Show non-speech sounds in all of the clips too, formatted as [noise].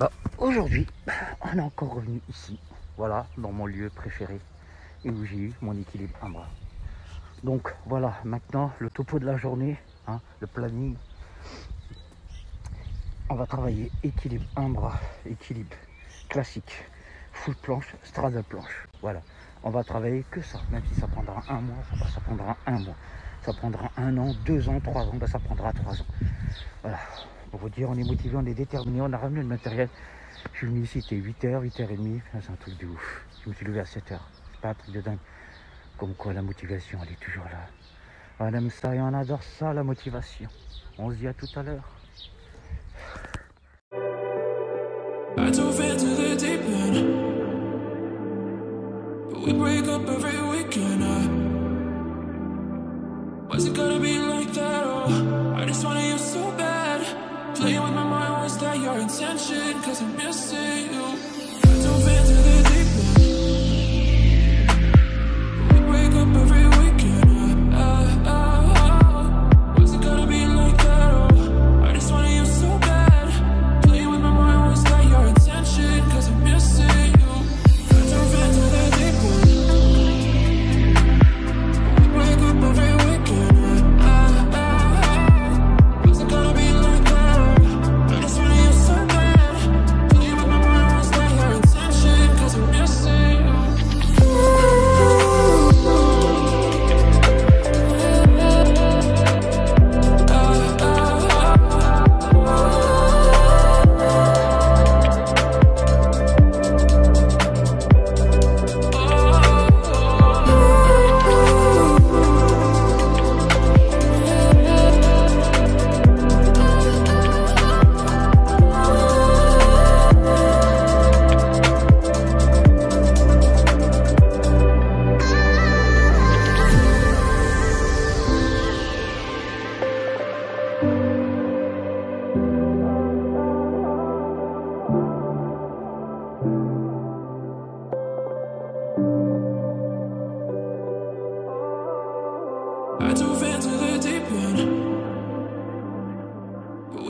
Bah, aujourd'hui, [coughs] on est encore revenu ici, voilà, dans mon lieu préféré, et où j'ai eu mon équilibre un bras. Donc voilà, maintenant le topo de la journée, hein, le planning. On va travailler équilibre un bras, équilibre classique, full planche, straddle planche. Voilà, on va travailler que ça, même si ça prendra un mois, ça, prendra un mois. Ça prendra un an, deux ans, trois ans, ben ça prendra trois ans. Voilà, pour vous dire, on est motivé, on est déterminé, on a ramené le matériel. Je suis venu ici, il était 8h, 8h30, c'est un truc de ouf. Je me suis levé à 7h, c'est pas un truc de dingue. Comme quoi la motivation, elle est toujours là. On aime ça et on adore ça, la motivation. On se dit à tout à l'heure. to me.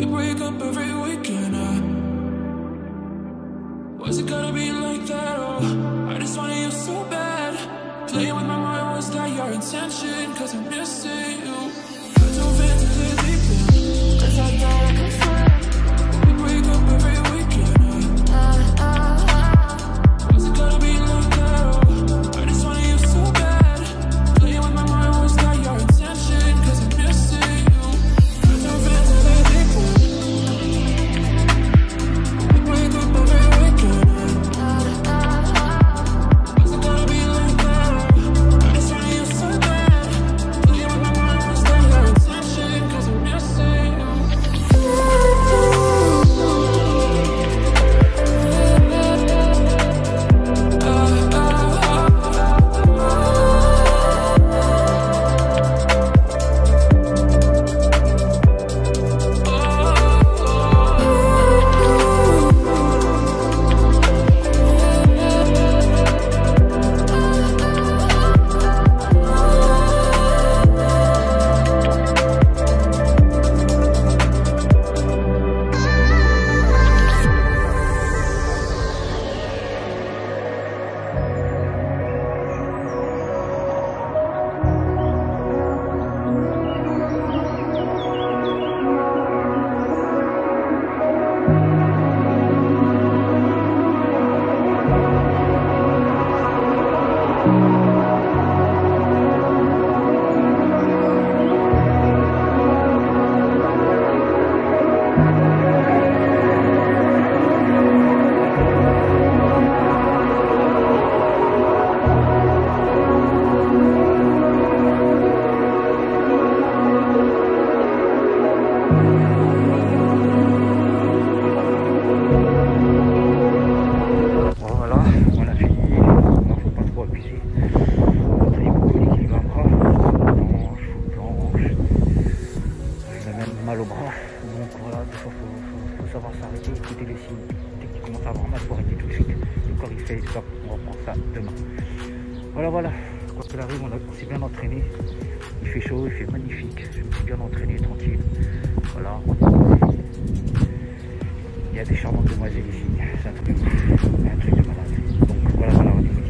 We break up every weekend. I, was it gonna be like that? Oh, I just wanted you so bad. Playing with my mind, was that your intention? Cause I'm missing bras. Donc voilà, il faut, faut savoir s'arrêter, écouter les signes. Dès que tu commences à avoir mal, faut arrêter tout de suite. Le corps il fait stop, on reprend ça demain. Voilà, voilà. Quoi qu'il arrive, on, on s'est bien entraîné. Il fait chaud, il fait magnifique. Je me suis bien entraîné, tranquille. Voilà. Il y a des charmantes demoiselles ici. C'est un truc, un truc de malade. Donc voilà, voilà, du motivation,